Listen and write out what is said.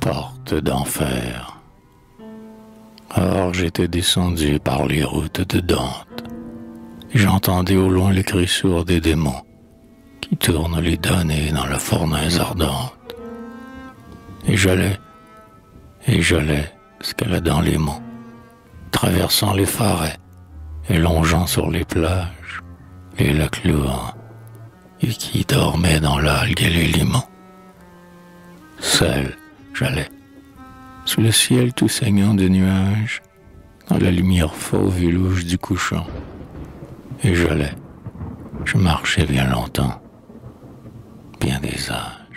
porte d'enfer. Or j'étais descendu par les routes de Dante. J'entendais au loin les cris sourds des démons qui tournent les damnés dans la fournaise ardente. Et j'allais, et j'allais, escaladant les monts, traversant les forêts et longeant sur les plages les lacs luants et qui dormaient dans l'algue et les limons. Seul, j'allais, sous le ciel tout saignant de nuages, dans la lumière fauve et louche du couchant. Et j'allais, je marchais bien longtemps, bien des heures.